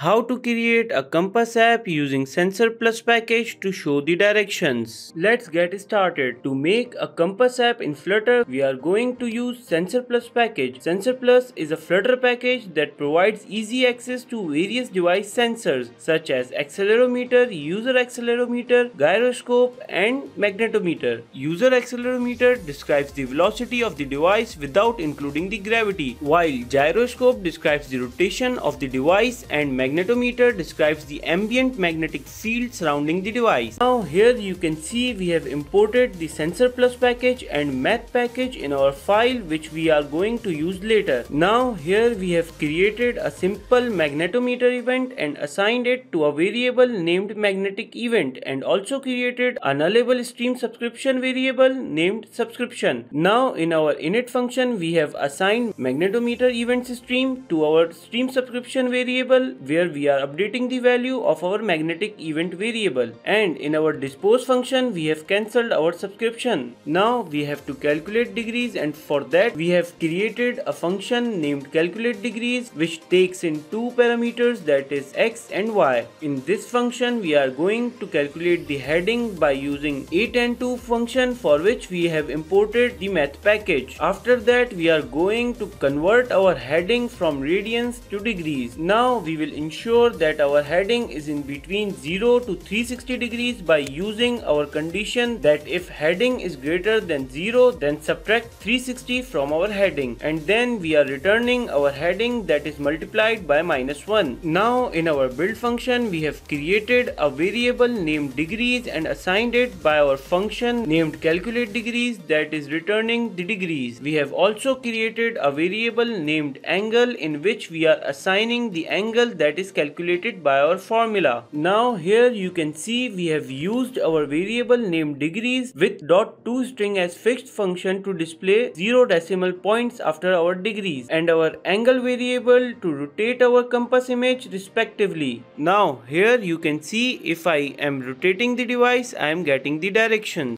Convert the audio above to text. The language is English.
How to create a compass app using Sensor Plus package to show the directions. Let's get started. To make a compass app in Flutter, we are going to use Sensor Plus package. Sensor Plus is a Flutter package that provides easy access to various device sensors such as accelerometer, user accelerometer, gyroscope and magnetometer. User accelerometer describes the velocity of the device without including the gravity, while gyroscope describes the rotation of the device and magnetometer describes the ambient magnetic field surrounding the device. Now here you can see we have imported the sensor plus package and math package in our file which we are going to use later. Now here we have created a simple magnetometer event and assigned it to a variable named magnetic event and also created a nullable stream subscription variable named subscription. Now in our init function we have assigned magnetometer event stream to our stream subscription variable where where we are updating the value of our magnetic event variable and in our dispose function we have cancelled our subscription. Now we have to calculate degrees and for that we have created a function named calculate degrees which takes in two parameters that is x and y. In this function we are going to calculate the heading by using atan2 function for which we have imported the math package. After that we are going to convert our heading from radians to degrees. Now we will ensure that our heading is in between 0 to 360 degrees by using our condition that if heading is greater than 0 then subtract 360 from our heading and then we are returning our heading that is multiplied by minus 1. Now in our build function we have created a variable named degrees and assigned it by our function named calculate degrees that is returning the degrees. We have also created a variable named angle in which we are assigning the angle that is calculated by our formula. Now here you can see we have used our variable named degrees with dot to string as fixed function to display 0 decimal points after our degrees and our angle variable to rotate our compass image respectively. Now here you can see if I am rotating the device I am getting the directions.